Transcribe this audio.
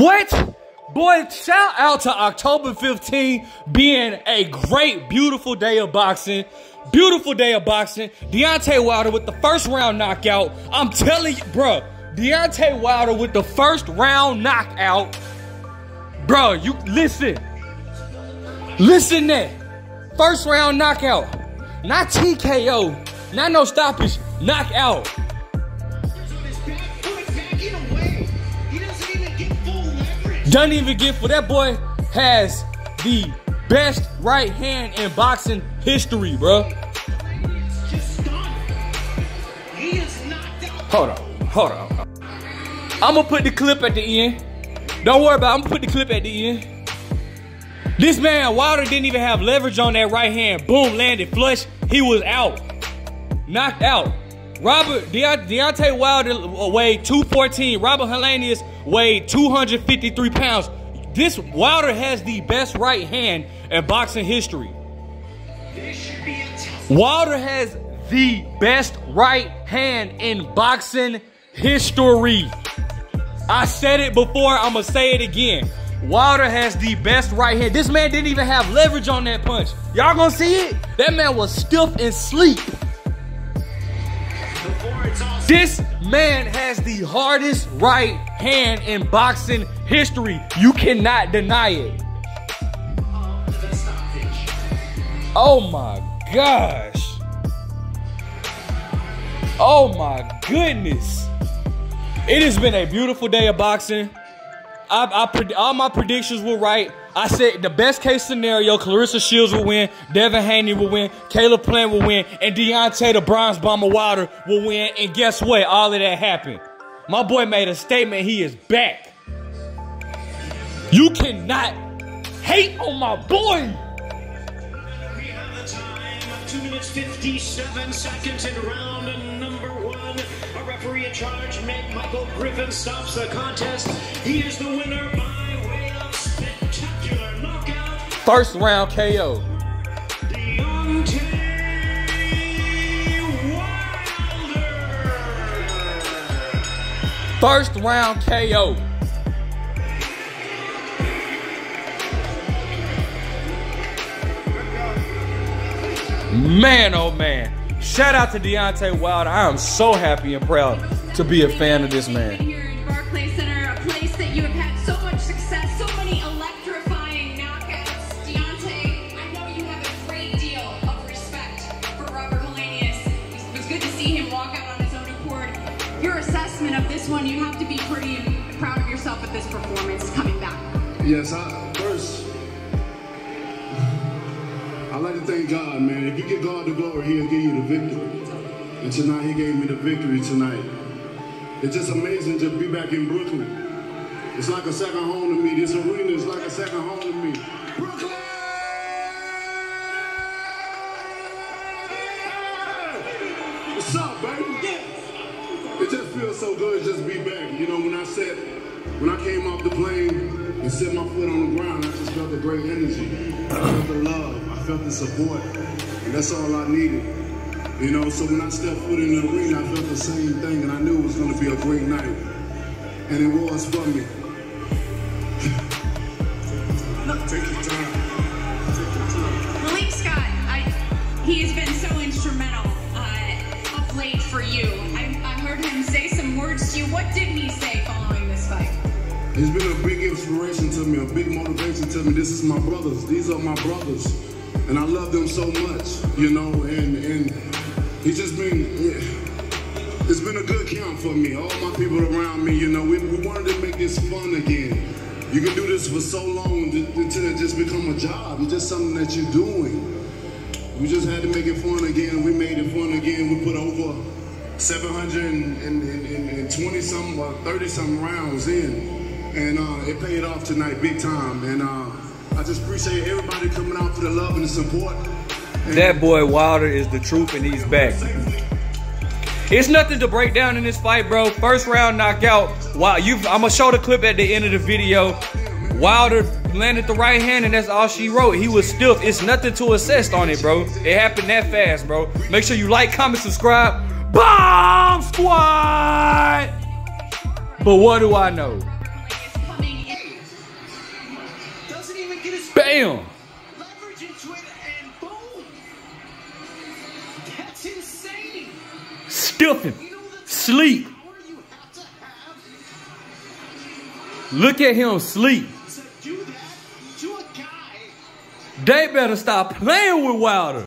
What? Boy, shout out to October 15 being a great, beautiful day of boxing. Beautiful day of boxing. Deontay Wilder with the first round knockout. I'm telling you, bruh, Deontay Wilder with the first round knockout. Bruh, you listen. Listen there. First round knockout. Not TKO. Not no stoppage. Knockout. Doesn't even get for that boy has the best right hand in boxing history, bro. Hold on, hold on. I'm gonna put the clip at the end. Don't worry about it, I'm gonna put the clip at the end. This man, Wilder didn't even have leverage on that right hand. Boom, landed flush. He was out. Knocked out. Robert Deont- Deontay Wilder uh, weighed 214. Robert Helenius weighed 253 pounds. This Wilder has the best right hand in boxing history. Wilder has the best right hand in boxing history. I said it before, I'm gonna say it again. Wilder has the best right hand. This man didn't even have leverage on that punch. Y'all gonna see it? That man was stiff and sleep. This man has the hardest right hand in boxing history. You cannot deny it. Oh my gosh. Oh my goodness. It has been a beautiful day of boxing. I, I, all my predictions were right. I said the best case scenario, Claressa Shields will win, Devin Haney will win, Caleb Plant will win, and Deontay the Bronze Bomber Wilder will win. And guess what? All of that happened. My boy made a statement. He is back. You cannot hate on my boy. We have time, 2 minutes 57 seconds in round. A referee in charge, Michael Griffin, stops the contest. He is the winner by way of spectacular knockout. First round KO. First round KO. Man, oh man. Shout out to Deontay Wilder. I am so happy and proud to be a fan of this man. Here in Barclays Center, a place that you have had so much success, so many electrifying knockouts. Deontay, I know you have a great deal of respect for Robert Helenius. It was good to see him walk out on his own accord. Your assessment of this one, you have to be pretty proud of yourself with this performance coming back. Yes, I to thank God, man. If you give God the glory, He'll give you the victory. And tonight He gave me the victory tonight. It's just amazing to be back in Brooklyn. It's like a second home to me. This arena is like a second home to me. Brooklyn! What's up, baby? It just feels so good just to be back. You know, when I said, when I came off the plane and set my foot on the ground, I just felt a great energy. I felt the love. I felt the support. And that's all I needed. You know, so when I stepped foot in the arena, I felt the same thing, and I knew it was going to be a great night. And it was for me. Take your time. Take your time. Malik Scott, I, he has been so instrumental uh, of late for you. I, I heard him say some words to you. What did he say? It's been a big inspiration to me, a big motivation to me. This is my brothers. These are my brothers. And I love them so much, you know, and, and it's just been, yeah, it's been a good camp for me. All my people around me, you know, we, we wanted to make this fun again. You can do this for so long until it just become a job. It's just something that you're doing. We just had to make it fun again. We made it fun again. We put over 720 something or 30 something rounds in. And uh, it paid off tonight big time. And uh, I just appreciate everybody coming out for the love and the support. And That boy Wilder is the truth and he's back. It's nothing to break down in this fight, bro. First round knockout. Wow, you I'm gonna show the clip at the end of the video. Wilder landed the right hand, and that's all she wrote. He was stiff. It's nothing to assess on it, bro. It happened that fast, bro. Make sure you like, comment, subscribe. Bomb squad! But what do I know? Bam. leverage into it, and boom. That's insane. You know Sleep. power you have to have Look at him sleep. to do that to a guy They better stop playing with Wilder.